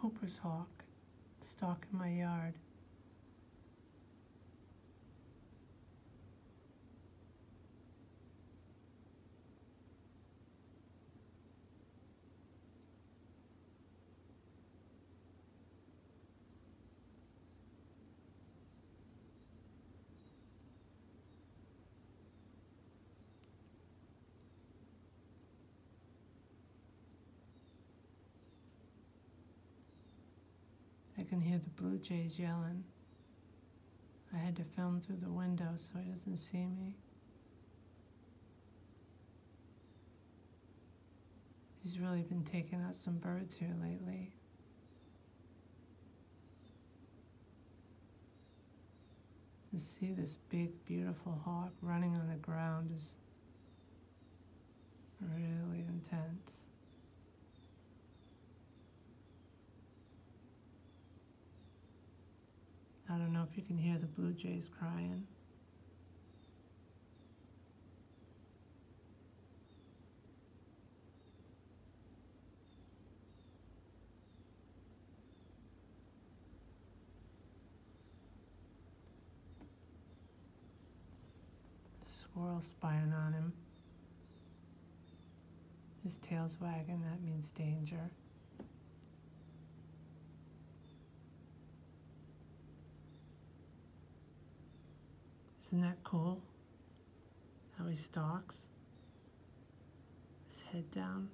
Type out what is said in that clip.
Cooper's hawk stalking my yard. I can hear the blue jays yelling. I had to film through the window so he doesn't see me. He's really been taking out some birds here lately. To see this big, beautiful hawk running on the ground is really intense. I don't know if you can hear the blue jays crying. The squirrel spying on him. His tail's wagging, that means danger. Isn't that cool? How he stalks, his head down.